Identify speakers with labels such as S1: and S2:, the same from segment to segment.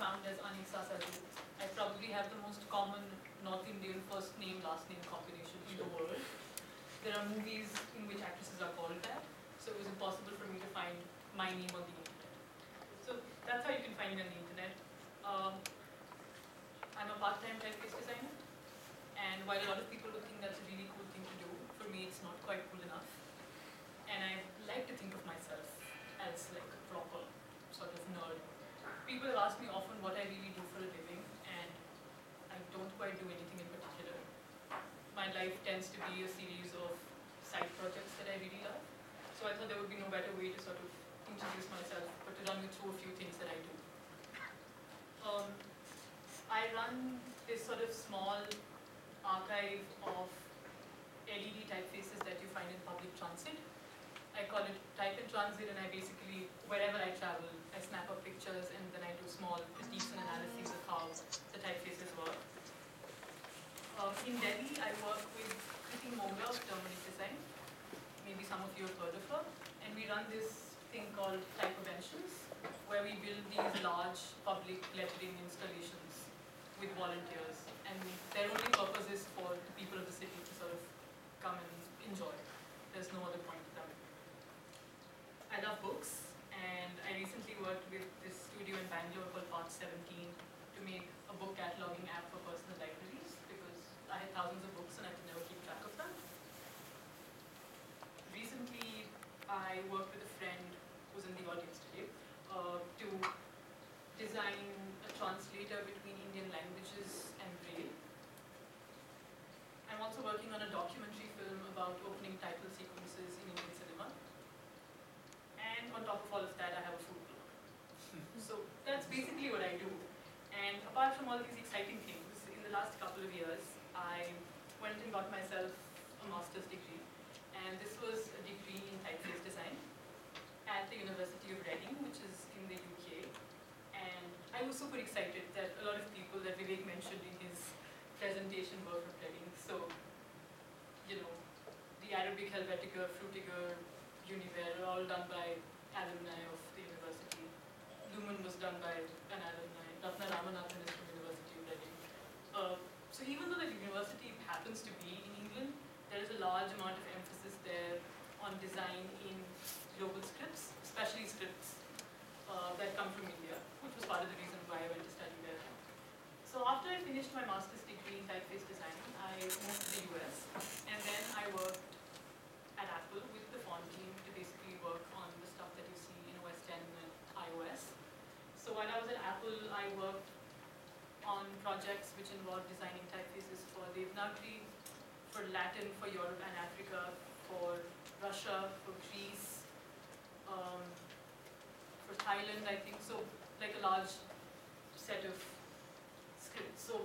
S1: found as Anisa Sadhu. I probably have the most common North Indian first name, last name combination in the world. There are movies in which actresses are called that, so it was impossible for me to find my name on the internet. So that's how you can find me on the internet. Um, I'm a part-time typeface designer, and while a lot of people would think that's a really cool thing to do, for me it's not quite cool enough. And I like to think of myself as like a proper sort of nerd. People have asked me often what I really do for a living, and I don't quite do anything in particular. My life tends to be a series of side projects that I really love. So I thought there would be no better way to sort of introduce myself, but to run you through a few things that I do. Um, I run this sort of small archive of LED typefaces that you find in public transit. I call it Type in Transit, and I basically, wherever I travel, I snap up pictures and then I do small and analyses of how the typefaces work. Um, in Delhi, I work with Kriti Monga of Turmeric Design. Maybe some of you have heard of her. And we run this thing called Typeventions, where we build these large public lettering installations with volunteers. And their only purpose is for the people of the city to sort of come and enjoy. There's no other point to them. I love books, and I recently worked with this studio in Bangalore called Part 17 to make a book cataloging app for personal libraries because I had thousands of books and I could never keep track of them. Recently, I worked with a friend who's in the audience today uh, to design a translator between Indian languages and Braille. I'm also working on a documentary film about opening title sequences in Indian cinema. And on top of all of that, I have a food blog. so that's basically what I do. And apart from all these exciting things, in the last couple of years, I went and got myself a master's degree. And this was a degree in typeface design at the University of Reading, which is in the UK. And I was super excited that a lot of people that Vivek mentioned in his presentation were from Reading. So, you know, the Arabic Helvetica, Frutiger, Univer all done by alumni of the university. Lumen was done by an alumni. Ratna Ramanathan is from University of Reading. Uh, so even though the university happens to be in England, there is a large amount of emphasis there on design in global scripts, especially scripts uh, that come from India, which was part of the reason why I went to study there. So after I finished my master's degree in typeface design, I moved to the US, and then I worked at Apple with the font team to basically work on the stuff that you see in OS 10 and iOS. So while I was at Apple, I worked on projects which involved designing typefaces for the Devanagari, for Latin, for Europe and Africa, for Russia, for Greece, um, for Thailand, I think. So like a large set of scripts. So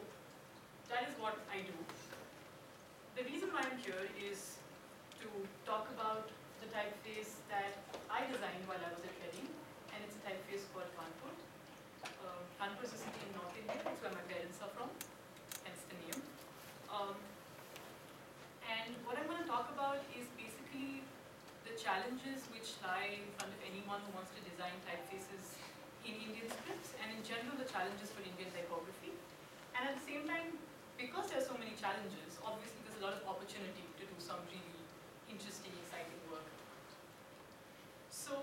S1: that is what I do. The reason why I'm here is to talk about the typeface that I designed while I was at Reading, and it's a typeface called Cawnpore. Uh, Kanpur is a city in North India, it's where my parents are from, hence the name. Um, and what I'm going to talk about is basically the challenges which lie in front of anyone who wants to design typefaces in Indian scripts, and in general the challenges for Indian typography. And at the same time, because there are so many challenges, obviously there's a lot of opportunity to do some really interesting, exciting work. So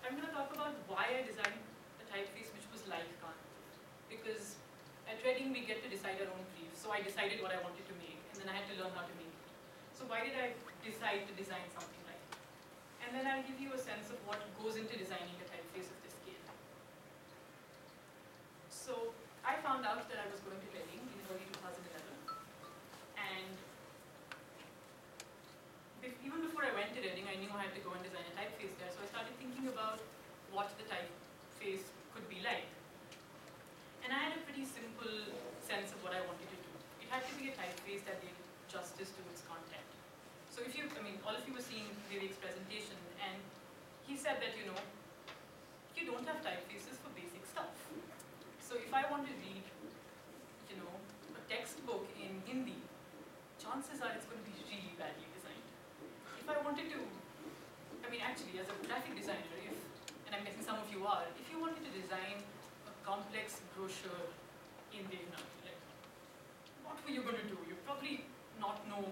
S1: I'm going to talk about why I designed a typeface which was like Cawnpore. Because at Reading we get to decide our own brief. So I decided what I wanted to make, and then I had to learn how to make it. So why did I decide to design something like that? And then I'll give you a sense of what goes into designing a typeface of this scale. So I found out that I was going to Reading in early 2011, and even before I went to Reading, I knew I had to go and design a typeface there. So I started thinking about what the typeface could be like. And I had a pretty simple sense of what I wanted to do. It had to be a typeface that did justice to its content. So if you, I mean, all of you were seeing Vivek's presentation, and he said that, you know, you don't have typefaces for basic stuff. So if I want to read, you know, a textbook in Hindi, chances are it's going to be really badly designed. If I wanted to, I mean, actually, as a graphic designer, if, and I'm guessing some of you are, if you wanted to design a complex brochure in Devanagari. Like, what were you going to do? You probably not know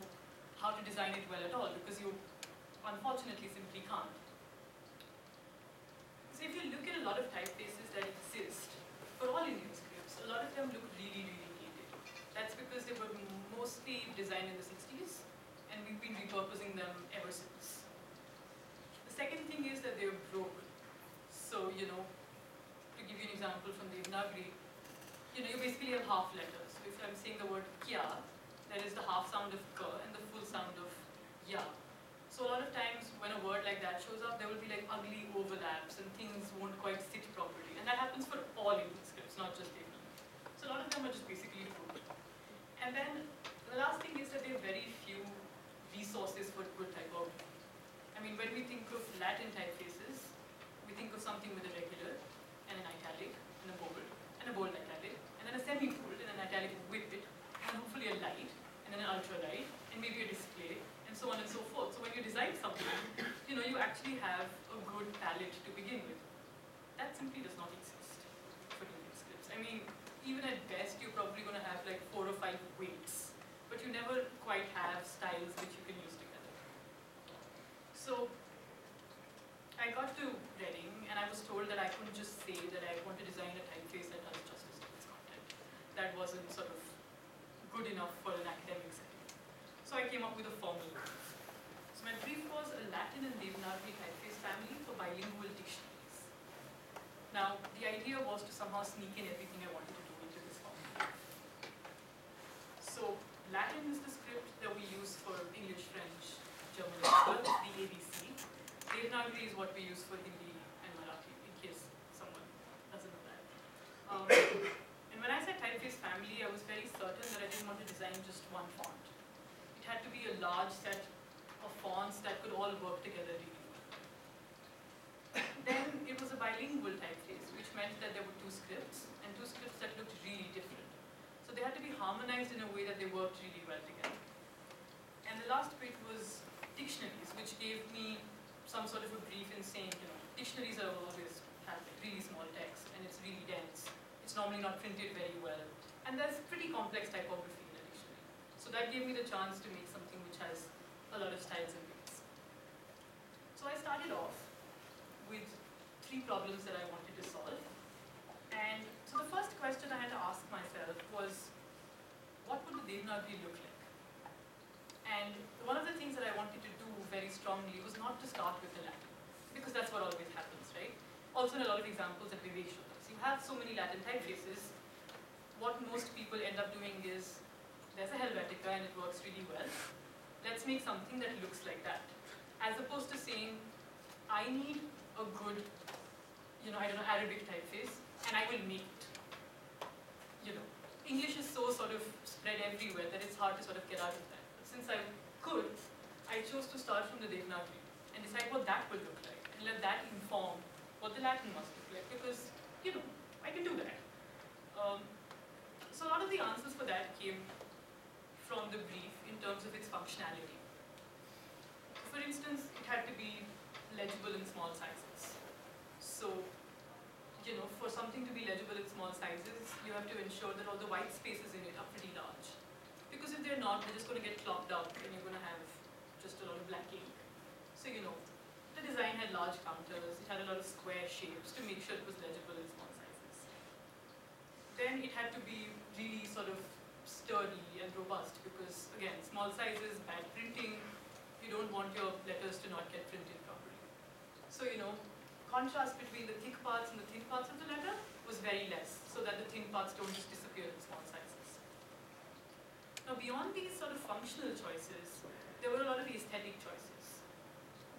S1: how to design it well at all because you unfortunately simply can't. So if you look at a lot of typefaces that exist for all Indian scripts, a lot of them look really, really dated. That's because they were mostly designed in the 60s and we've been repurposing them ever since. The second thing is that they're broken. So, you know, to give you an example from the Devanagari, you know, you basically have half letters. So if I'm saying the word kya, that is the half sound of k and the full sound of ya. So a lot of times when a word like that shows up, there will be like ugly overlaps and things won't quite sit properly. And that happens for all Indian scripts, not just Devanagari. So a lot of them are just basically broken. And then the last thing is that there are very few resources for good typography. I mean, when we think of Latin typefaces, we think of something with a regular and an italic and a bold and a bold italic and then a semi-bold and an italic with it and hopefully a light and then an ultra light and maybe a display and so on and so forth. So when you design something, you know, you actually have a good palette to begin with. That simply does not exist for Indian scripts. I mean, even at best, you're probably going to have like four or five weights, but you never quite have styles which you can use together. So I got to Reading and I was told that I couldn't just say that I want to design a typeface that does justice to its content. That wasn't sort of good enough for an academic setting. So I came up with a formula. So my brief was a Latin and Devanagari typeface family for bilingual dictionaries. Now, the idea was to somehow sneak in everything I wanted to do into this formula. So Latin is the script that we use for English, French, German, the ABC. Devanagari is what we use for Hindi and Marathi, in case someone doesn't know that. Um, and when I said typeface family, I was very certain that I design just one font It had to be a large set of fonts that could all work together really well. then it was a bilingual typeface, which meant that there were two scripts, and two scripts that looked really different. So they had to be harmonized in a way that they worked really well together. And the last bit was dictionaries, which gave me some sort of a brief in saying, you know, dictionaries are always have really small text, and it's really dense. It's normally not printed very well. And there's pretty complex typography so that gave me the chance to make something which has a lot of styles and weights. So I started off with three problems that I wanted to solve. And so the first question I had to ask myself was, what would the Devanagari look like? And one of the things that I wanted to do very strongly was not to start with the Latin, because that's what always happens, right? Also in a lot of examples that Vivek showed us. You have so many Latin typefaces, what most people end up doing is there's a Helvetica and it works really well. Let's make something that looks like that. As opposed to saying, I need a good, you know, I don't know, Arabic typeface, and I will make it. You know, English is so sort of spread everywhere that it's hard to sort of get out of that. But since I could, I chose to start from the Devanagari and decide what that would look like, and let that inform what the Latin must look like, because, you know, I can do that. Um, so a lot of the answers for that came the brief in terms of its functionality. For instance, it had to be legible in small sizes. So, you know, for something to be legible in small sizes, you have to ensure that all the white spaces in it are pretty large. Because if they're not, they're just going to get clogged up and you're going to have just a lot of black ink. So, you know, the design had large counters, it had a lot of square shapes to make sure it was legible in small sizes. Then it had to be really sort of sturdy and robust again, small sizes, bad printing, you don't want your letters to not get printed properly. So, you know, contrast between the thick parts and the thin parts of the letter was very less, so that the thin parts don't just disappear in small sizes. Now, beyond these sort of functional choices, there were a lot of aesthetic choices,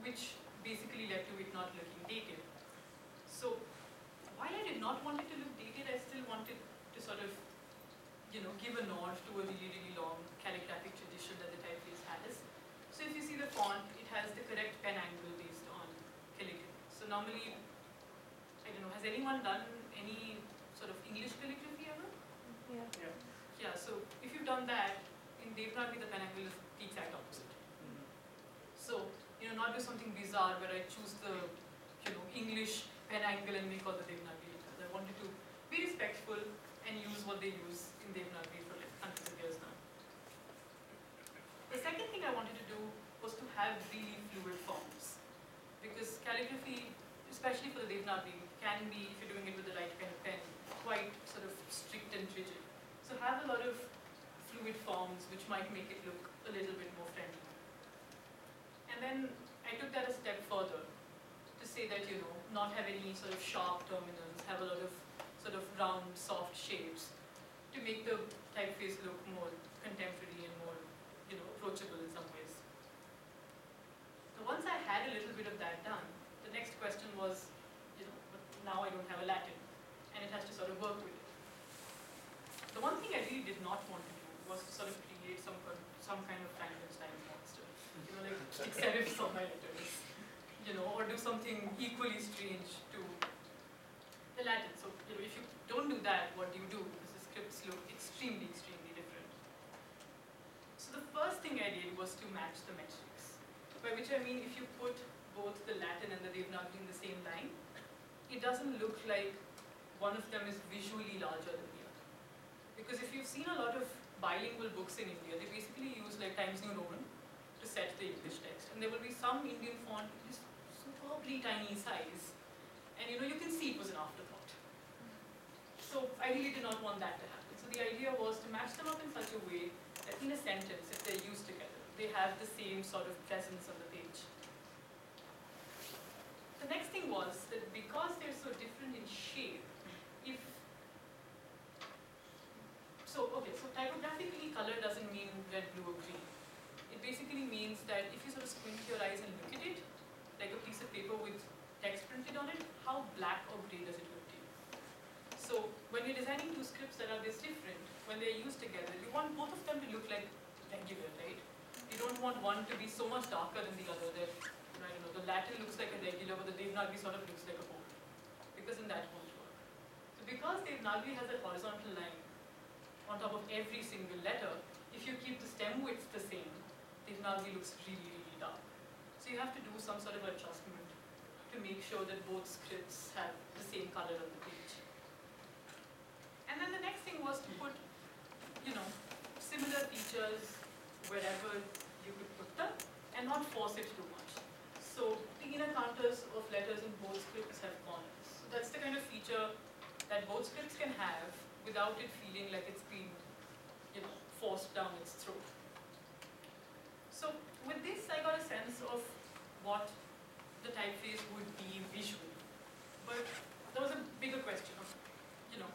S1: which basically led to it not looking dated. So, while I did not want it to look dated, I still wanted to sort of you know, give a nod to a really, really long calligraphic tradition that the typeface has. So if you see the font, it has the correct pen angle based on calligraphy. So normally, I don't know, has anyone done any sort of English calligraphy ever?
S2: Yeah.
S3: Yeah.
S1: Yeah, so if you've done that, in Devanagari the pen angle is the exact opposite. Mm-hmm. So, you know, not do something bizarre where I choose the, you know, English pen angle and make all the Devanagari letters. I wanted to be respectful and use what they use in Devanagari for like hundreds of years now. The second thing I wanted to do was to have really fluid forms. Because calligraphy, especially for the Devanagari, can be, if you're doing it with the right kind of pen, quite sort of strict and rigid. So have a lot of fluid forms which might make it look a little bit more friendly. And then I took that a step further to say that, you know, not have any sort of sharp terminals, have a lot of sort of round, soft shapes to make the typeface look more contemporary and more, you know, approachable in some ways. So once I had a little bit of that done, the next question was, you know, now I don't have a Latin, and it has to sort of work with it. The one thing I really did not want to do was to sort of create some some kind of Frankenstein monster, you know, like stick serifs on my letters, you know, or do something equally strange to the Latin. So, you know, if you don't do that, what do you do? Because the scripts look extremely, extremely different. So the first thing I did was to match the metrics, by which I mean if you put both the Latin and the Devanagari in the same line, it doesn't look like one of them is visually larger than the other. Because if you've seen a lot of bilingual books in India, they basically use like Times New Roman to set the English text. And there will be some Indian font is superbly tiny size. And you know, you can see it was an afterthought. So I really did not want that to happen. So the idea was to match them up in such a way that in a sentence, if they're used together, they have the same sort of presence on the page. The next thing was that because they're so different in shape, if so okay, so typographically color doesn't mean red, blue, or green. It basically means that if you sort of squint your eyes and look at it, like a piece of paper with text printed on it, how black or gray does it look to you? So when you're designing two scripts that are this different, when they're used together, you want both of them to look like regular, right? You don't want one to be so much darker than the other that, I don't know, the Latin looks like a regular, but the Devanagari sort of looks like a bold. Because in that won't work. So because the Devanagari has a horizontal line on top of every single letter, if you keep the stem width the same, the Devanagari looks really, really dark. So you have to do some sort of adjustment make sure that both scripts have the same color on the page. And then the next thing was to put, you know, similar features wherever you could put them and not force it too much. So the inner counters of letters in both scripts have corners. So that's the kind of feature that both scripts can have without it feeling like it's been, you know, forced down its throat. So with this, I got a sense of what the typeface would be visual. But there was a bigger question of, you know,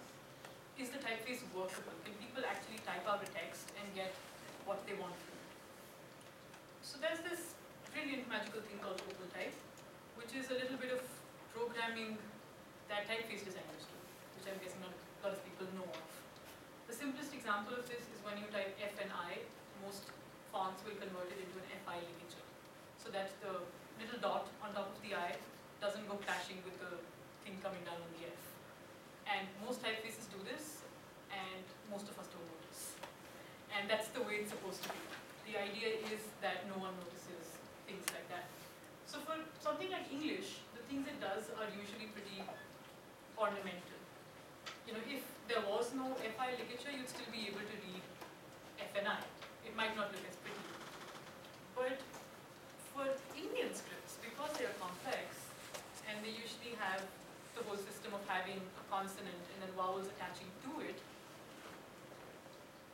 S1: is the typeface workable? Can people actually type out a text and get what they want from it? So there's this brilliant magical thing called OpenType, which is a little bit of programming that typeface designers do, which I'm guessing a lot of people know of. The simplest example of this is when you type F and I, most fonts will convert it into an FI ligature. So that's the little dot on top of the I doesn't go clashing with the thing coming down on the F. And most typefaces do this, and most of us don't notice. And that's the way it's supposed to be. The idea is that no one notices things like that. So for something like English, the things it does are usually pretty ornamental. You know, if there was no FI ligature, you'd still be able to read FNI. It might not look as pretty. But for Indian scripts, because they are complex, and they usually have the whole system of having a consonant and then vowels attaching to it,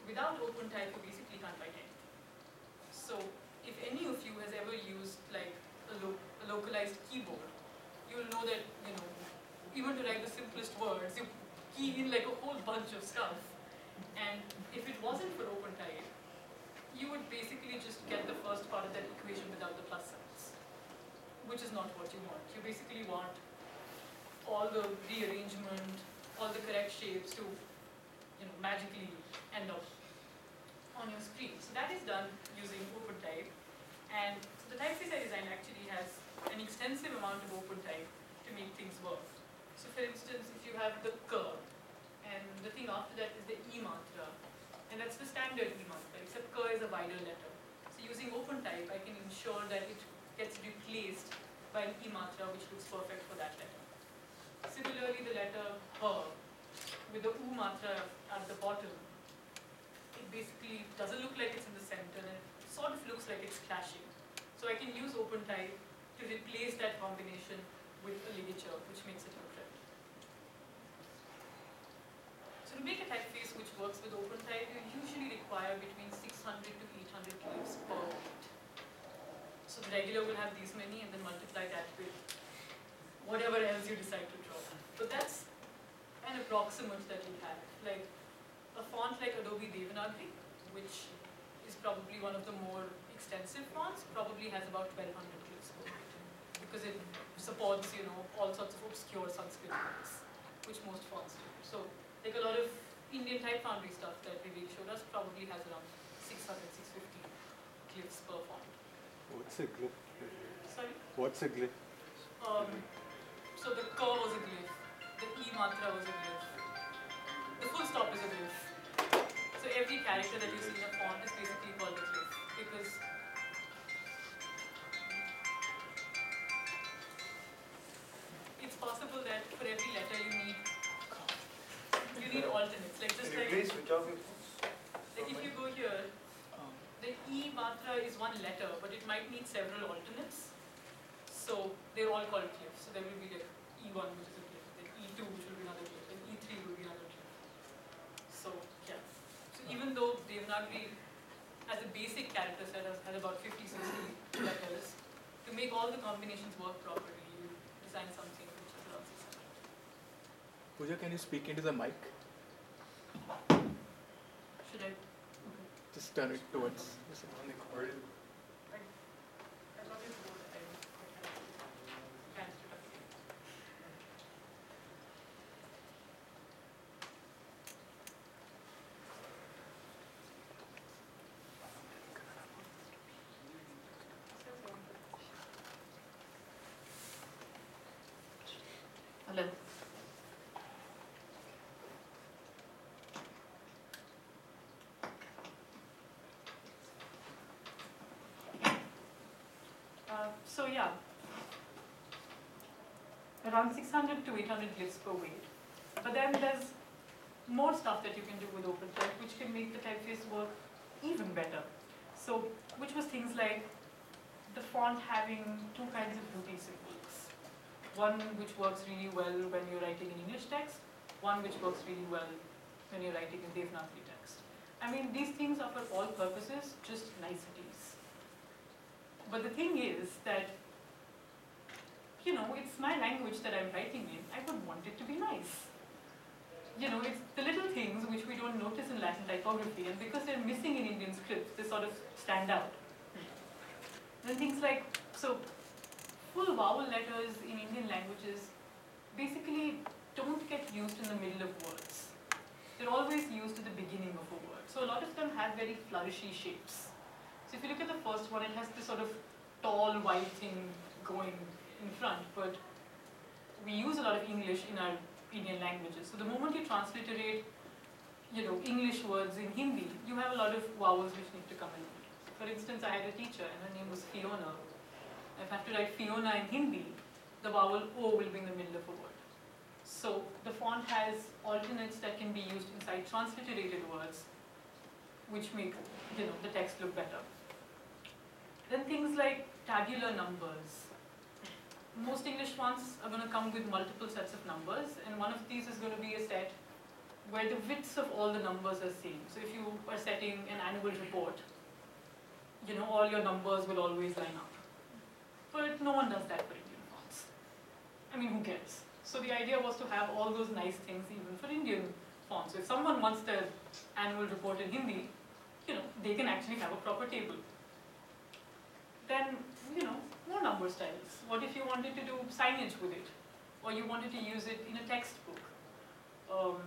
S1: without OpenType, you basically can't write anything. So if any of you has ever used like a, lo- a localized keyboard, you'll know that, you know, even to write the simplest words, you key in like a whole bunch of stuff. And if it wasn't for OpenType, you would basically just get the first part of that equation without the plus signs, which is not what you want. You basically want all the rearrangement, all the correct shapes to, you know, magically end up on your screen. So that is done using OpenType. And the typeface I designed actually has an extensive amount of OpenType to make things work. So for instance, if you have the K, and the thing after that is the E matra, and that's the standard E matra, except K is a wider letter. So using OpenType, I can ensure that it gets replaced by an E matra which looks perfect for that letter. Similarly, the letter H with the U matra at the bottom, it basically doesn't look like it's in the center and it sort of looks like it's clashing. So I can use OpenType to replace that combination with a ligature, which makes it look right. So to make a typeface which works with OpenType, you usually require between 600 to 800 glyphs per weight. So the regular will have these many and then multiply that with whatever else you decide to draw. So that's an approximate that we have. Like a font like Adobe Devanagari, which is probably one of the more extensive fonts, probably has about 1200 glyphs per weight because it supports, you know, all sorts of obscure Sanskrit words, which most fonts do. So like a lot of Indian type foundry stuff that Vivek showed us probably has around 600, 650 glyphs per font.
S2: What's a glyph?
S1: Sorry?
S2: What's a glyph?
S1: Um, so the ka was a glyph, the e matra was a glyph, the full stop is a glyph. So every character that you see in a font is basically called a glyph because it's possible that for every letter you need you need alternates. Like just
S3: Can you
S1: like
S3: please switch off your phones?
S1: like if you go here, the e matra is one letter, but it might need several alternates. So they're all called glyphs. So there will be like E1, which is a glyph, then E2, which will be another glyph, and E3 will be another glyph. So yeah. So even though Devanagari, as a basic character set, has, has about 50, 60 letters, to make all the combinations work properly, you design something which is around 600.
S4: Pooja, can you speak into the mic?
S1: Should I? Okay.
S4: Just turn it towards. the center.
S3: On the cord.
S1: I, I got this board. I I can't do that. Hello. Uh, so yeah, around 600 to 800 glyphs per weight. But then there's more stuff that you can do with OpenType, which can make the typeface work even better. So, which was things like the font having two kinds of rupee symbols. One which works really well when you're writing in English text, one which works really well when you're writing in Devanagari text. I mean, these things are for all purposes just niceties. But the thing is that, you know, it's my language that I'm writing in. I would want it to be nice. You know, it's the little things which we don't notice in Latin typography, and because they're missing in Indian scripts, they sort of stand out. Then things like, so full vowel letters in Indian languages basically don't get used in the middle of words. They're always used at the beginning of a word. So a lot of them have very flourishy shapes. So if you look at the first one, it has this sort of tall white thing going in front, but we use a lot of English in our Indian languages. So the moment you transliterate, you know, English words in Hindi, you have a lot of vowels which need to come in. For instance, I had a teacher and her name was Fiona. If I have to write Fiona in Hindi, the vowel O will be in the middle of a word. So the font has alternates that can be used inside transliterated words, which make you know the text look better. Then things like tabular numbers. Most English fonts are going to come with multiple sets of numbers, and one of these is going to be a set where the widths of all the numbers are same. So if you are setting an annual report, you know all your numbers will always line up. But no one does that for Indian fonts. I mean, who cares? So the idea was to have all those nice things even for Indian fonts. So if someone wants their annual report in Hindi, you know, they can actually have a proper table. Then, you know, more number styles. What if you wanted to do signage with it? Or you wanted to use it in a textbook? Um,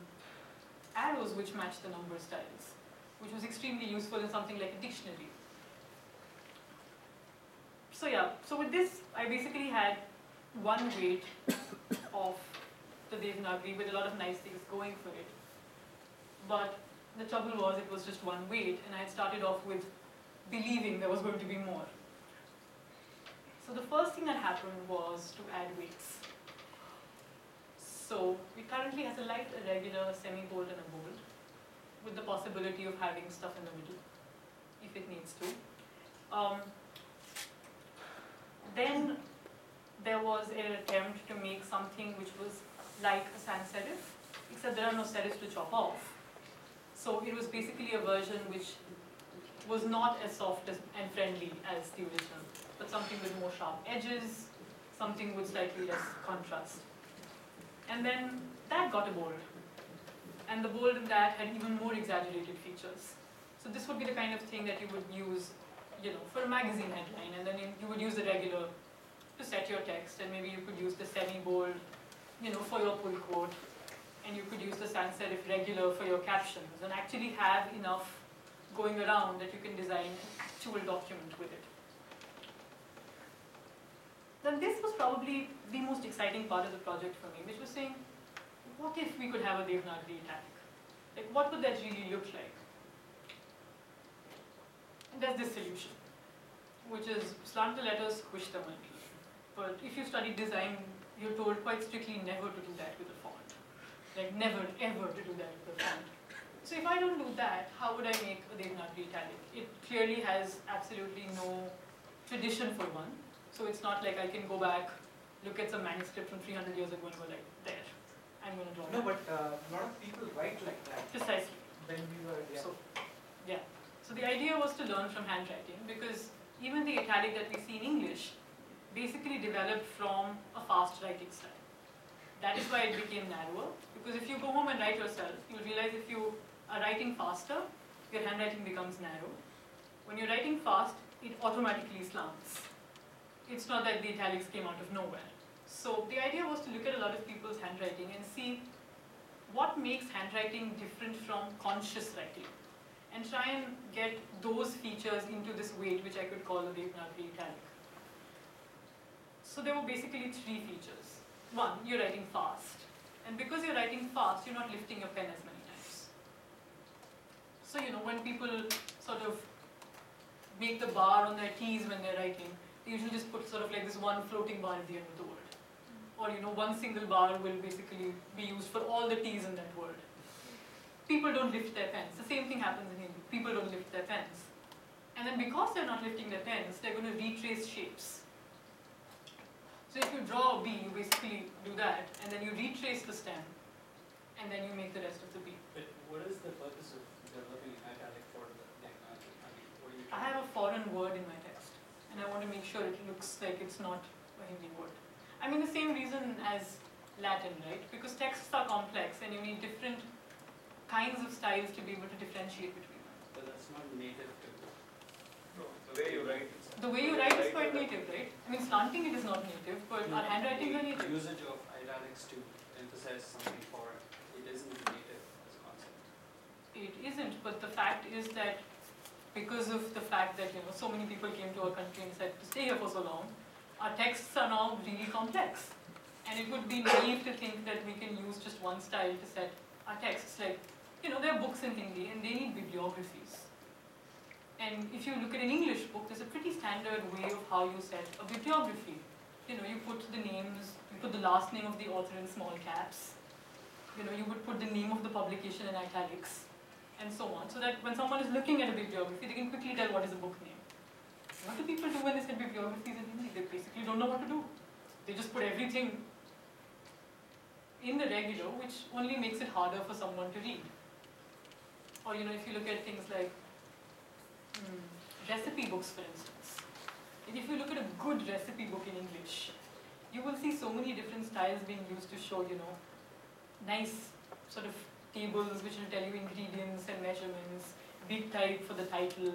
S1: arrows which match the number styles, which was extremely useful in something like a dictionary. So yeah, so with this, I basically had one weight of the Devanagari with a lot of nice things going for it. But the trouble was it was just one weight and I had started off with believing there was going to be more. So the first thing that happened was to add weights. So it currently has a light, a regular, semi-bold, and a bold, with the possibility of having stuff in the middle, if it needs to. Um, then there was an attempt to make something which was like a sans serif, except there are no serifs to chop off. So it was basically a version which was not as soft and friendly as the original, but something with more sharp edges, something with slightly less contrast. And then that got a bold. And the bold in that had even more exaggerated features. So this would be the kind of thing that you would use, you know, for a magazine headline, and then you- would use the regular to set your text, and maybe you could use the semi-bold, you know, for your pull quote, and you could use the sans serif regular for your captions, and actually have enough going around that you can design an actual document with it. Then this was probably the most exciting part of the project for me, which was saying, what if we could have a Devanagari italic? Like, what would that really look like? And there's this solution, which is slant the letters, squish them a little. But if you study design, you're told quite strictly never to do that with a font. Like, never, ever to do that with a font. So if I don't do that, how would I make a Devanagari italic? It clearly has absolutely no tradition for one. So it's not like I can go back, look at some manuscript from 300 years ago and go like, there, I'm going to draw
S3: No,
S1: that.
S3: but uh, a lot of people write like that.
S1: Precisely.
S3: When we were, yeah.
S1: So, yeah. So the idea was to learn from handwriting because even the italic that we see in English basically developed from a fast writing style. That is why it became narrower. Because if you go home and write yourself, you'll realize if you are writing faster, your handwriting becomes narrow. When you're writing fast, it automatically slants. It's not that the italics came out of nowhere. So the idea was to look at a lot of people's handwriting and see what makes handwriting different from conscious writing and try and get those features into this weight which I could call the Devanagari italic. So there were basically three features. One, you're writing fast. And because you're writing fast, you're not lifting your pen as many times. So, you know, when people sort of make the bar on their T's when they're writing, they usually just put sort of like this one floating bar at the end of the word. Or, you know, one single bar will basically be used for all the T's in that word. People don't lift their pens. The same thing happens in Hindi. People don't lift their pens. And then because they're not lifting their pens, they're going to retrace shapes. So if you draw a B, you basically do that, and then you retrace the stem, and then you make the rest of the B.
S5: But what is the purpose of developing italic for the technology? I mean, what are you
S1: I
S5: trying
S1: have a foreign word in my text, and I want to make sure it looks like it's not a Hindi word. I mean, the same reason as Latin, right? Because texts are complex, and you need different kinds of styles to be able to differentiate between them.
S5: But that's not native to.
S6: No, the way you write is.
S1: The way you write is quite native, right? I mean, slanting it is not native, but our handwriting are
S5: The
S1: native.
S5: Usage of italics to emphasize something foreign, it isn't native as a concept.
S1: It isn't, but the fact is that because of the fact that you know so many people came to our country and said to stay here for so long, our texts are now really complex. And it would be naive to think that we can use just one style to set our texts. Like, you know, there are books in Hindi and they need bibliographies. And if you look at an English book, there's a pretty standard way of how you set a bibliography. You know, you put the names, you put the last name of the author in small caps. You know, you would put the name of the publication in italics and so on, so that when someone is looking at a bibliography, they can quickly tell what is a book name. What do people do when they set bibliographies in Hindi? They basically don't know what to do. They just put everything in the regular, which only makes it harder for someone to read. Or, you know, if you look at things like mm, recipe books, for instance, if you look at a good recipe book in English, you will see so many different styles being used to show, you know, nice sort of tables which will tell you ingredients and measurements, big type for the title.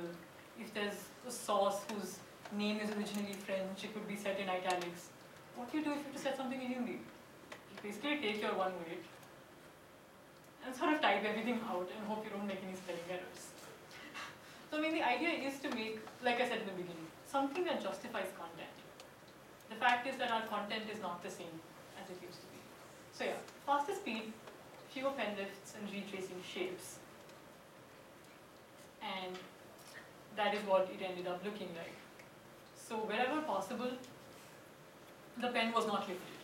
S1: If there's a sauce whose name is originally French, it could be set in italics. What do you do if you have to set something in Hindi? You basically take your one weight and sort of type everything out and hope you don't make any spelling errors. So I mean the idea is to make, like I said in the beginning, something that justifies content. The fact is that our content is not the same as it used to be. So yeah, faster speed, fewer pen lifts and retracing shapes. And that is what it ended up looking like. So wherever possible, the pen was not lifted.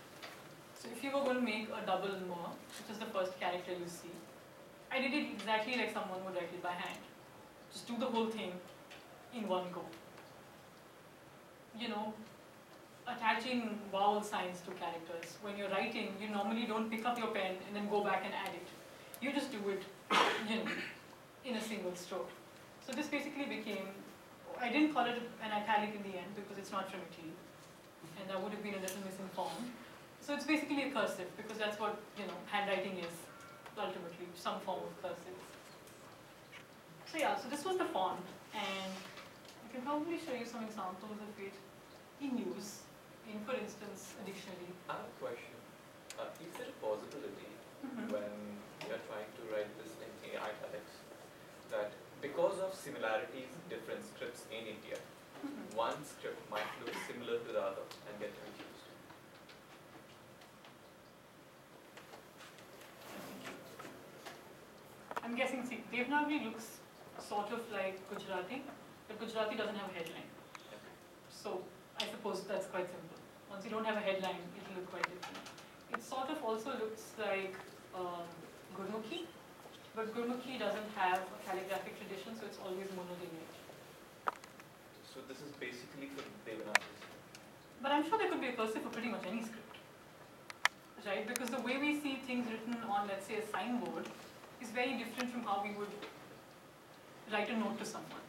S1: So if you were going to make a double mer, which is the first character you see, I did it exactly like someone would write it by hand. Just do the whole thing in one go. You know, attaching vowel signs to characters. When you're writing, you normally don't pick up your pen and then go back and add it. You just do it, you know, in a single stroke. So this basically became, I didn't call it an italic in the end because it's not from Italy. And I would have been a little misinformed. So it's basically a cursive because that's what, you know, handwriting is ultimately, some form of cursive. So yeah, so this was the font and I can probably show you some examples of it in for instance, a dictionary.
S6: I have a question. Uh, is there a possibility when we are trying to write this in italics that because of similarities in different scripts in India, one script might look similar to the other and get confused?
S1: I'm guessing, see, Devanagari looks sort of like Gujarati, but Gujarati doesn't have a headline. So I suppose that's quite simple. Once you don't have a headline, it'll look quite different. It sort of also looks like um, Gurmukhi, but Gurmukhi doesn't have a calligraphic tradition, so it's always monolinear.
S6: So this is basically for Devanagari.
S1: But I'm sure there could be a cursive for pretty much any script, right? Because the way we see things written on, let's say, a signboard is very different from how we would write a note to someone.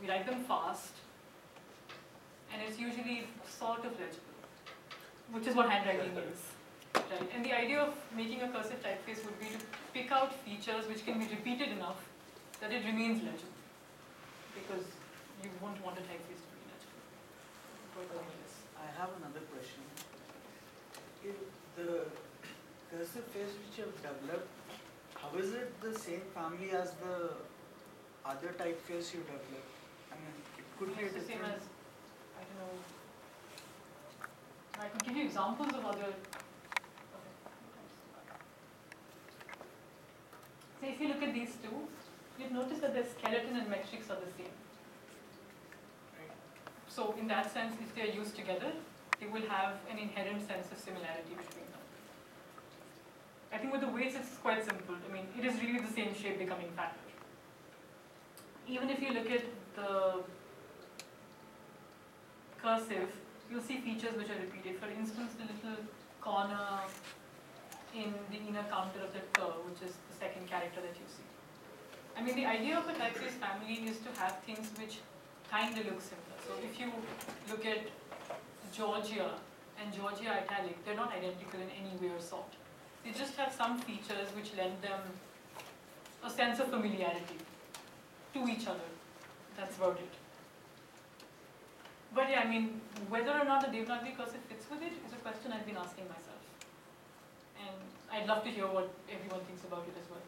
S1: We write them fast, and it's usually sort of legible, which is what handwriting is. Right? And the idea of making a cursive typeface would be to pick out features which can be repeated enough that it remains legible, because you won't want a typeface to be legible.
S3: I have another question. If the cursive face which you have developed, how is it the same family as the other typeface you developed? I mean, it could be a
S1: It's the same as, I don't know, I could give you examples of other. So if you look at these two, you've noticed that the skeleton and metrics are the same. So in that sense, if they are used together, they will have an inherent sense of similarity between them. I think with the weights, it's quite simple. I mean, it is really the same shape becoming fatter. Even if you look at the cursive, you'll see features which are repeated. For instance, the little corner in the inner counter of the curve, which is the second character that you see. I mean, the idea of a typeface family is to have things which kind of look similar. So if you look at Georgia and Georgia italic, they're not identical in any way or sort. They just have some features which lend them a sense of familiarity to each other. That's about it. But yeah, I mean, whether or not the Devanagari cursive fits with it is a question I've been asking myself. And I'd love to hear what everyone thinks about it as well.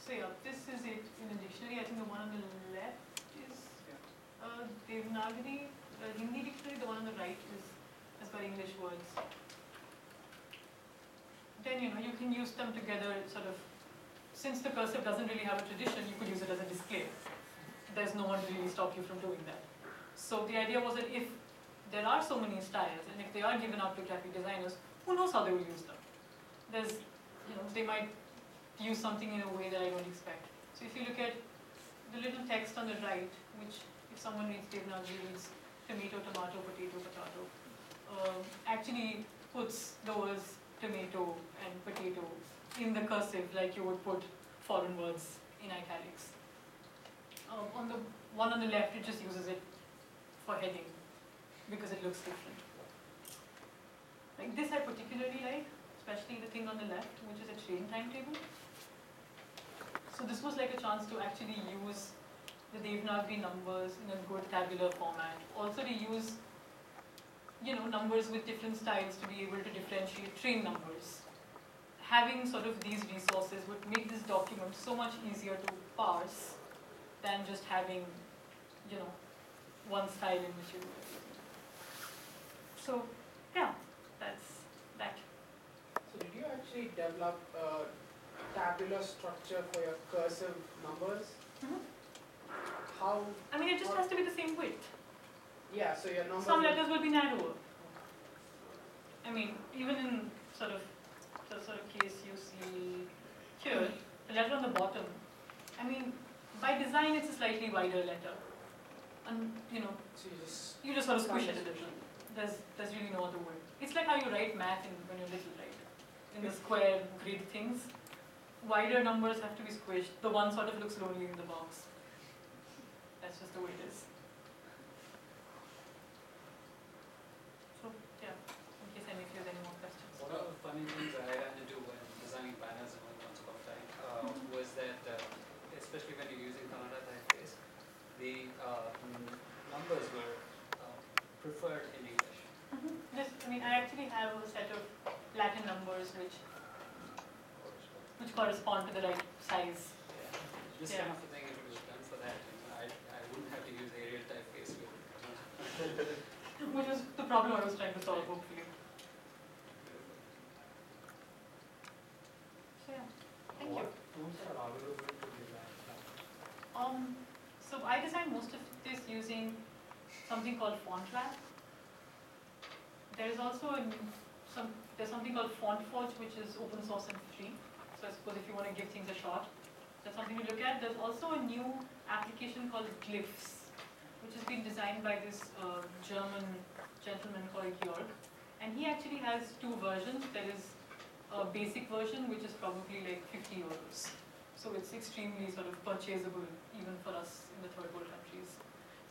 S1: So yeah, this is it in the dictionary. I think the one on the left is uh, Devanagari, uh, Hindi dictionary. The one on the right is as per English words. Then you know you can use them together, sort of. Since the cursive doesn't really have a tradition, you could use it as a display. There's no one to really stop you from doing that. So the idea was that if there are so many styles, and if they are given out to graphic designers, who knows how they will use them? There's, you know, they might use something in a way that I don't expect. So if you look at the little text on the right, which if someone reads Devanagari reads tomato, tomato, potato, potato, um, actually puts those tomato and potato in the cursive like you would put foreign words in italics. Um, on the one on the left, it just uses it for heading because it looks different. Like this I particularly like, especially the thing on the left, which is a train timetable. So this was like a chance to actually use the Devanagari numbers in a good tabular format. Also to use, you know, numbers with different styles to be able to differentiate train numbers. Having sort of these resources would make this document so much easier to parse than just having, you know, one-sided material. So, yeah, that's that.
S7: So did you actually develop a tabular structure for your cursive numbers?
S1: Mm-hmm.
S7: How?
S1: I mean, it just has to be the same width.
S7: Yeah, so your numbers.
S1: Some letters will be narrower. I mean, even in sort of the sort of case you see here, the letter on the bottom. I mean, by design, it's a slightly wider letter. And, you know,
S7: So you just
S1: you just sort of squish it a little. There's, there's really no other word. It's like how you write math in, when you're little, right? In the square grid things. Wider numbers have to be squished. The one sort of looks lonely in the box. That's just the way it is. So, yeah, in case any of you have any more questions.
S5: One of the funny things I ran into when designing banners and once upon a time uh, was that, uh, especially when you're using Kannada typeface, the uh, n- numbers were uh, preferred in English.
S1: This, I mean, I actually have a set of Latin numbers which, which correspond to the right size.
S5: Yeah. This kind of a thing, if it was done for that, you know, I, I wouldn't have to use Arial typeface with.
S1: Which was the problem I was trying to solve, hopefully. So, yeah, thank you.
S2: tools are available to design
S1: Um, so I designed most of this using something called FontLab. There is also a, some, there's something called FontForge, which is open source and free. So I suppose if you want to give things a shot, that's something to look at. There's also a new application called Glyphs, which has been designed by this uh, German gentleman called Georg. And he actually has two versions. There is a basic version, which is probably like 50 euros. So it's extremely sort of purchasable even for us in the third world countries.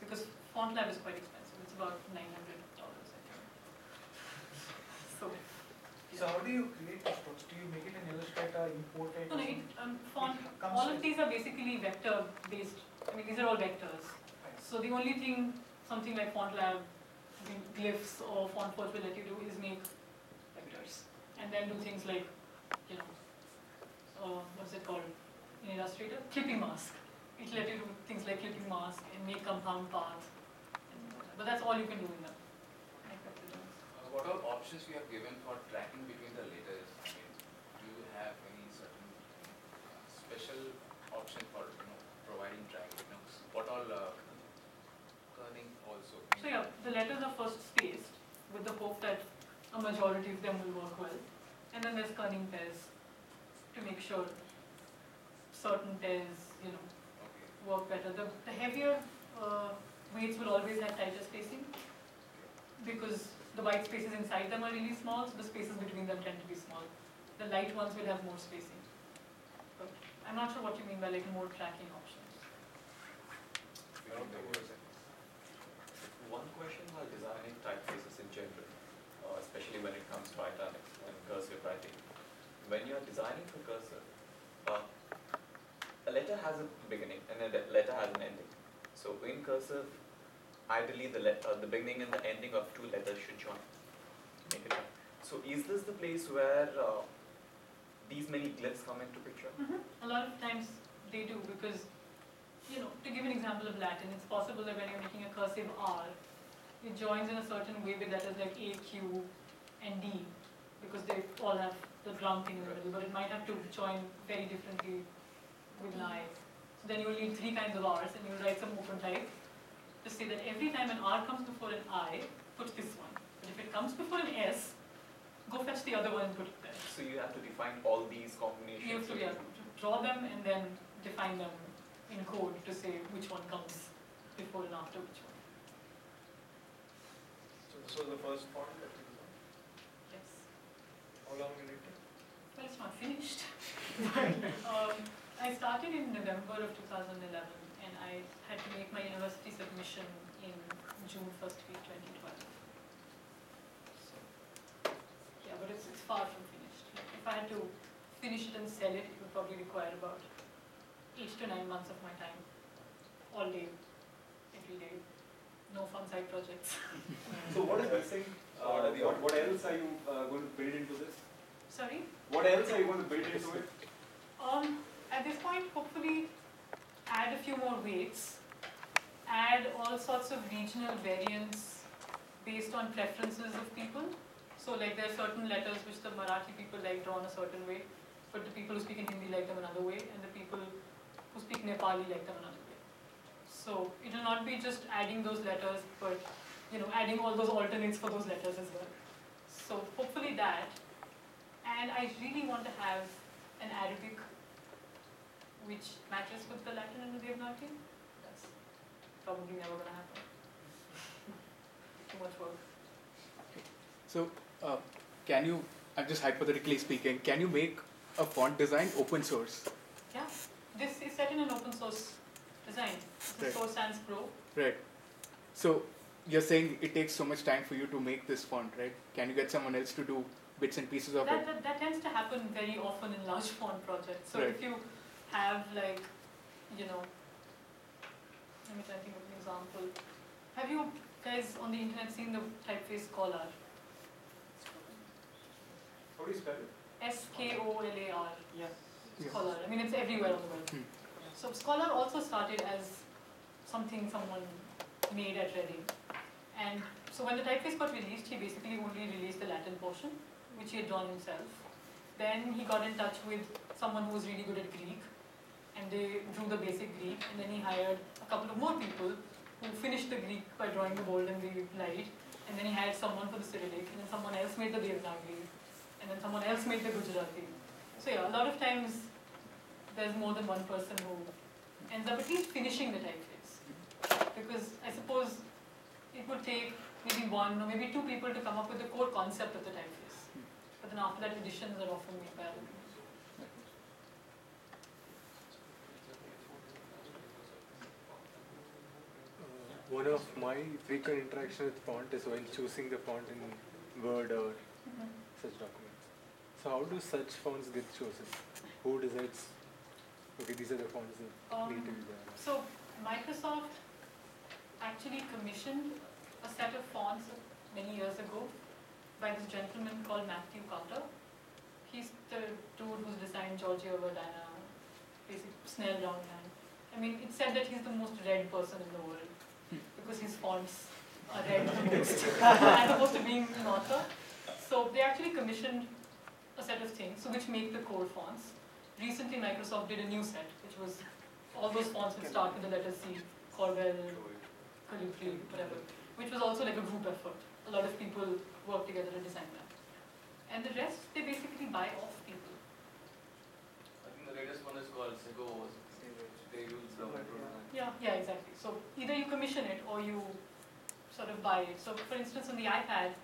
S1: Because FontLab is quite expensive. It's about $900, I think. So,
S8: So how do you create the structure? Do you make it in Illustrator, import it?
S1: no, no, it, um, font,
S8: It comes
S1: all of
S8: with-
S1: these are basically vector based. I mean, these are all vectors. So the only thing something like FontLab, gl- glyphs or FontForge will let you do is make vectors. And then do things like, you know, uh, what's it called in Illustrator? Clipping mask. You do things like clipping mask and make compound paths. But that's all you can do in them. Like vector does.
S9: Uh, What are options we have given for tracking between the letters? I mean, do you have any certain uh, special option for, you know, providing tracking? You know, what all uh, kerning also?
S1: So yeah, the letters are first spaced with the hope that a majority of them will work well. And then there's kerning pairs to make sure certain pairs, you know. Work better. The, the heavier uh, weights will always have tighter spacing because the white spaces inside them are really small, so the spaces between them tend to be small. The light ones will have more spacing. But I'm not sure what you mean by like more tracking options.
S9: You know, there was
S6: One question while designing typefaces in general, uh, especially when it comes to italics and cursive writing. When you're designing for cursive, uh, a letter has a beginning and a letter has an ending. So in cursive, ideally the, le- uh, the beginning and the ending of two letters should join. Make it. So is this the place where uh, these many glyphs come into picture?
S1: A lot of times they do because, you know, to give an example of Latin, it's possible that when you're making a cursive R, it joins in a certain way with letters like A, Q, and D because they all have the ground thing in the middle, but it might have to join very differently with an I. So then you'll need three kinds of R's and you'll write some OpenType to say that every time an R comes before an I, put this one. But if it comes before an S, go fetch the other one and put it there.
S6: So you have to define all these combinations.
S1: You have to, yeah, to draw them and then define them in code to say which one comes before and after which one.
S8: So this was the first font that you.
S1: Yes.
S8: How long did it take?
S1: Well, it's not finished. um, I started in November of 2011 and I had to make my university submission in June first week 2012. So, yeah, but it's, it's far from finished. If I had to finish it and sell it, it would probably require about eight to nine months of my time, all day, every day. No fun side projects.
S2: So what is missing?
S9: So what
S2: what, what else are you uh, going to build into this?
S1: Sorry?
S2: What else are you going to build into it?
S1: Um, at this point, hopefully, add a few more weights, add all sorts of regional variants based on preferences of people. So, like, there are certain letters which the Marathi people like drawn a certain way, but the people who speak in Hindi like them another way, and the people who speak Nepali like them another way. So, it will not be just adding those letters, but you know, adding all those alternates for those letters as well. So, hopefully that. And I really want to have an Arabic which matches with the Latin and the Devanagari. that's probably never gonna happen. Too much work.
S4: So, uh, can you, I'm just hypothetically speaking, can you make a font design open source?
S1: Yeah, this is set in an open source design. This
S4: Right.
S1: is Source Sans Pro.
S4: Right. So, you're saying it takes so much time for you to make this font, right? Can you get someone else to do bits and pieces of
S1: That,
S4: it?
S1: that, that tends to happen very often in large font projects. So
S4: Right.
S1: if you have like, you know, let me try to think of an example. Have you guys on the internet seen the typeface Skolar?
S2: How do you spell it?
S1: S K O L A R.
S3: Yeah.
S4: Yeah.
S1: Skolar. I mean, it's everywhere on the web.
S4: Hmm.
S1: So Skolar also started as something someone made at Reading. And so when the typeface got released, he basically only released the Latin portion, which he had drawn himself. Then he got in touch with someone who was really good at Greek, and they drew the basic Greek, and then he hired a couple of more people who finished the Greek by drawing the bold and the light, and then he hired someone for the Cyrillic, and then someone else made the Devanagari, and then someone else made the Gujarati. So yeah, a lot of times there's more than one person who ends up at least finishing the typeface. Because I suppose it would take maybe one or maybe two people to come up with the core concept of the typeface. But then after that, additions are often made by other people.
S10: One of my frequent interaction with font is when choosing the font in Word or such documents. So how do such fonts get chosen? Who decides, okay, these are the fonts that um, need to be there?
S1: So Microsoft actually commissioned a set of fonts many years ago by this gentleman called Matthew Carter. He's the dude who's designed Georgia Verdana, basically Snell Roundhand. I mean, it's said that he's the most read person in the world his fonts are read the most as opposed to being an author. So they actually commissioned a set of things, so which make the core fonts. Recently, Microsoft did a new set, which was all those fonts would start with the letter C, Corbel, Calibri, whatever, which was also like a group effort. A lot of people worked together to design that. And the rest, they basically buy off people.
S9: I think the latest one is called Segoe. They.
S1: Yeah, yeah, exactly. So either you commission it or you sort of buy it. So for instance, on the iPad,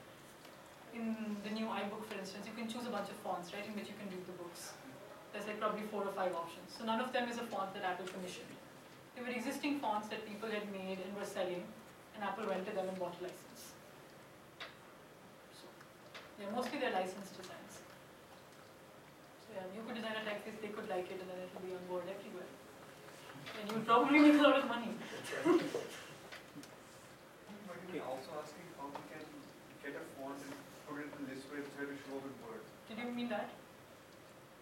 S1: in the new iBook, for instance, you can choose a bunch of fonts, right, in which you can read the books. There's like probably four or five options. So none of them is a font that Apple commissioned. They were existing fonts that people had made and were selling, and Apple went to them and bought a license. So, yeah, mostly they're licensed designs. So yeah, you could design a typeface, they could like it, and then it will be on board everywhere. And you probably make a lot of money.
S2: But you can also asking how we can get a font and put it in this way, it's going to show up in Word.
S1: Did you mean that?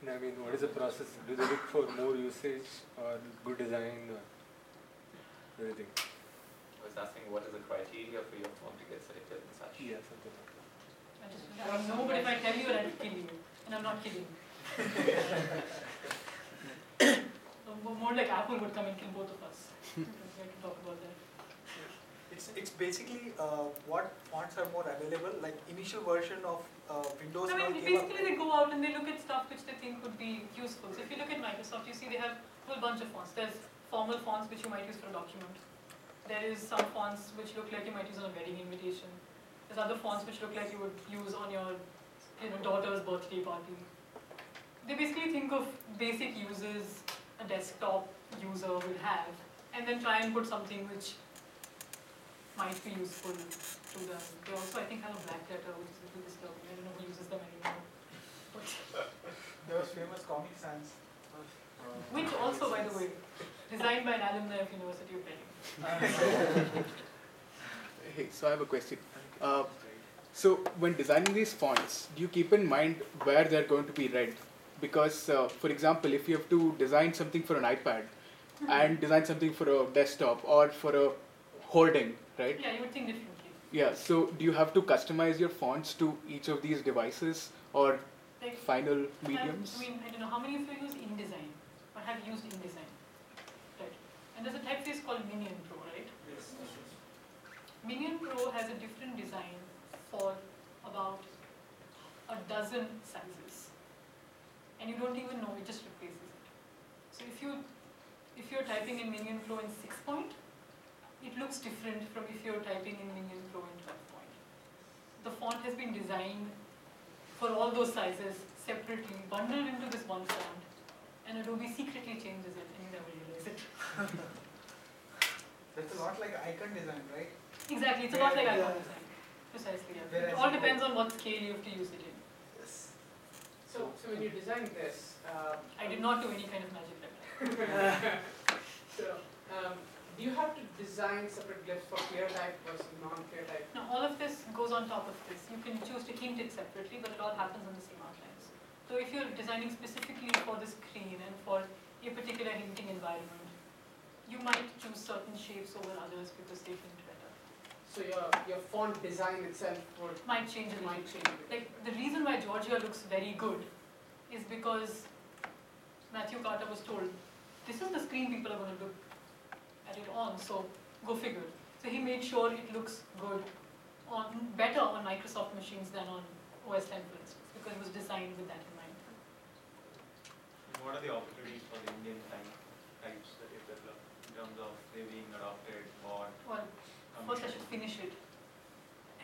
S10: No, I mean, what is the process? Do they look for more usage or good design or everything?
S6: I was asking what is the criteria for your font to get selected and such?
S10: Yeah, something like that.
S1: I just, I don't know, but if I tell you, I'll kill you. And I'm not kidding. So mo- More like Apple would come and kill both of us. I can talk about that.
S8: It's, it's basically uh, what fonts are more available, like initial version of uh, Windows
S1: I mean, basically they go out and they look at stuff which they think would be useful. So if you look at Microsoft, you see they have a whole bunch of fonts. There's formal fonts which you might use for a document. There is some fonts which look like you might use on a wedding invitation. There's other fonts which look like you would use on your you know, daughter's birthday party. They basically think of basic uses a desktop user will have and then try and put something which might be useful to them. They also, I think, have a black letter, which is a little disturbing. I don't know who uses them anymore. But,
S8: There was famous Comic Sans.
S1: which also, by the way, designed by an alumni of University of Reading.
S4: Hey, so I have a question. Uh, so when designing these fonts, do you keep in mind where they're going to be read? Because, uh, for example, if you have to design something for an iPad and design something for a desktop or for a hoarding, right?
S1: Yeah, you would think differently.
S4: Yeah. So do you have to customize your fonts to each of these devices or
S1: Like,
S4: final
S1: have-
S4: mediums?
S1: I mean, I don't know how many of you use InDesign or have used InDesign, right? And there's a typeface called Minion Pro, right? Yes. Minion Pro has a different design for about a dozen sizes. And you don't even know, it just replaces it. So if you if you're typing in Minion Pro in six point, it looks different from if you're typing in Minion Pro in that point. The font has been designed for all those sizes separately, bundled into this one font, and Adobe secretly changes it and you never realize it.
S8: That's a lot like icon design, right?
S1: Exactly, it's a lot like icon design. Precisely, yeah. It all depends on what scale you have to use it.
S7: So, so when you designed this, uh,
S1: I did not do any kind of magic that.
S7: So, um, do you have to design separate glyphs for ClearType versus non-ClearType?
S1: Now, all of this goes on top of this. You can choose to hint it separately, but it all happens on the same outlines. So if you're designing specifically for the screen and for a particular hinting environment, you might choose certain shapes over others because they hint.
S7: So your, your font design itself would,
S1: Might change a little.
S7: might change a bit.
S1: Like, the reason why Georgia looks very good is because Matthew Carter was told, this is the screen people are going to look at it on, so go figure. So he made sure it looks good on, better on Microsoft machines than on OS 10 for instance, because it was designed with that in mind.
S2: What are the opportunities for the Indian type, types that you've developed in terms of they being adopted or
S1: Well, first I should finish it.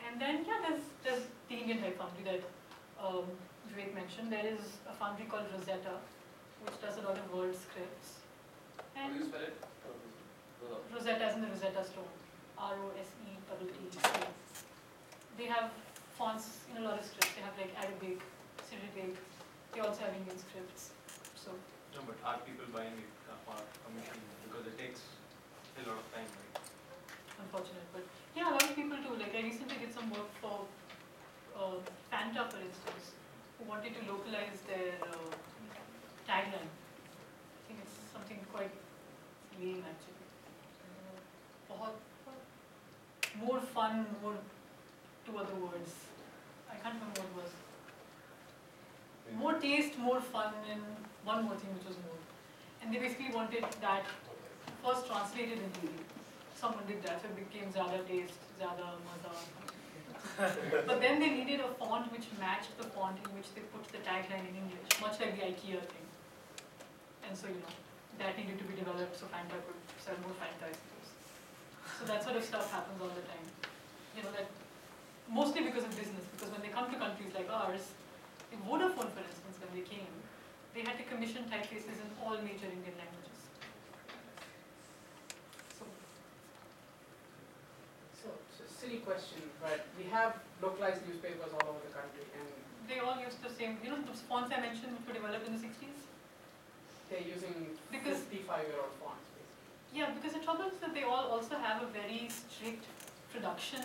S1: And then, yeah, there's, there's the Indian type foundry that um, Vivek mentioned. There is a foundry called Rosetta, which does a lot of word scripts.
S9: How do you spell it?
S1: Rosetta is in the Rosetta Stone, R O S E T T. They have fonts in a lot of scripts. They have like Arabic, Cyrillic. They also have Indian scripts. So
S2: No, but are people buying it uh, for commission because it takes a lot of time, right?
S1: unfortunate. But yeah, a lot of people do. Like I recently did some work for uh, Fanta, for instance, who wanted to localize their uh, tagline. I think it's something quite lame actually. More fun, more two other words. I can't remember what it was. More taste, more fun, and one more thing which was more. And they basically wanted that first translated in Hindi. Someone did that, so it became Zada taste, Zada maza. but then they needed a font which matched the font in which they put the tagline in English, much like the IKEA thing. And so, you know, that needed to be developed so Fanta could sell more Fanta, I suppose. So that sort of stuff happens all the time. You know, that mostly because of business, because when they come to countries like ours, in Vodafone, for instance, when they came, they had to commission typefaces in all major Indian languages. So,
S7: So, so silly question, but we have localized newspapers all over the country and
S1: they all use the same, you know, the fonts I mentioned which were developed in the 60s?
S7: they're using
S1: Because-
S7: fifty-five-year-old fonts basically.
S1: Yeah, because the trouble is that they all also have a very strict production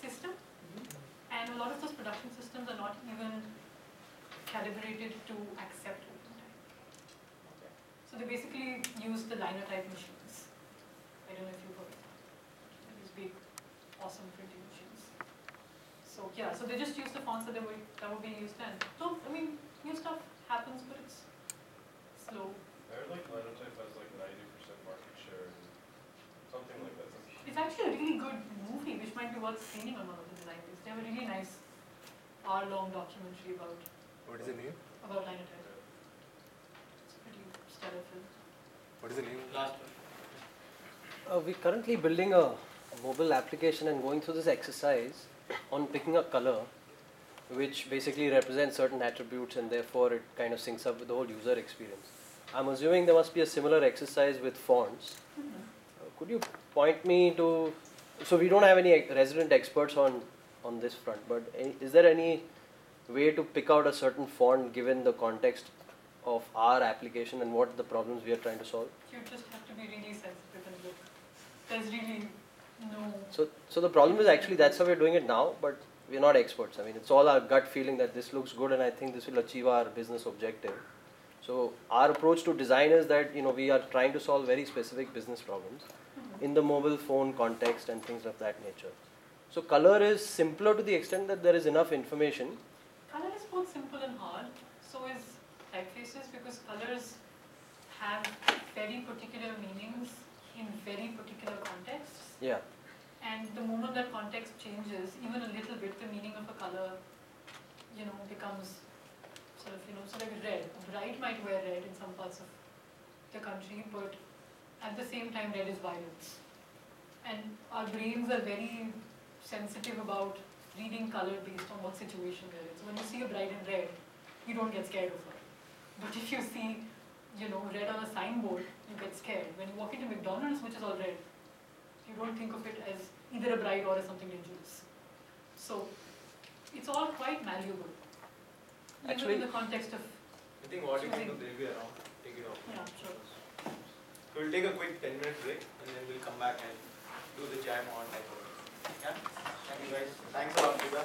S1: system, mm-hmm. and a lot of those production systems are not even calibrated to accept OpenType.
S7: Okay.
S1: So they basically use the linotype machines. I don't know if you've heard of them. These big, awesome printing machines. So yeah, so they just use the fonts that they were that were being used then. So I mean, new stuff happens, but it's slow.
S11: I heard like Linotype has like ninety percent market share, and something like that. some
S1: It's actually a really good movie, which might be worth screening on one of the design days. They have a really nice hour-long documentary about
S10: What is the name?
S1: about linotype. It's a pretty stellar film.
S10: What is the name?
S2: Last one.
S12: Uh, we're currently building a mobile application and going through this exercise on picking a color which basically represents certain attributes and therefore it kind of syncs up with the whole user experience. I'm assuming there must be a similar exercise with fonts. Uh, could you point me to, so we don't have any resident experts on, on this front, but is there any way to pick out a certain font given the context of our application and what the problems we are trying to solve?
S1: You just have to be really sensitive and look. There's really no.
S12: So, so the problem is actually that's how we're doing it now, but we're not experts. I mean, it's all our gut feeling that this looks good and I think this will achieve our business objective. So our approach to design is that, you know, we are trying to solve very specific business problems mm-hmm. in the mobile phone context and things of that nature. So color is simpler to the extent that there is enough information.
S1: Color is both simple and hard. So is typefaces because colors have very particular meanings in very particular contexts.
S12: Yeah.
S1: And the moment that context changes, even a little bit, the meaning of a color, you know, becomes sort of, you know, sort of red. Bright might wear red in some parts of the country, but at the same time, red is violence. And our brains are very sensitive about reading color based on what situation they're in. So when you see a bride in red, you don't get scared of her. But if you see, you know, red on a signboard, you get scared. When you walk into McDonald's, which is all red, you don't think of it as either a bride or as something dangerous. So it's all quite malleable. Even
S12: Actually-
S1: in the context of,
S2: I think what you can do, they'll be around, take it off.
S1: yeah, sure.
S2: So we'll take a quick ten minute break and then we'll come back and do the jam on typology. Yeah? Thank you guys. Thanks a lot, Priya.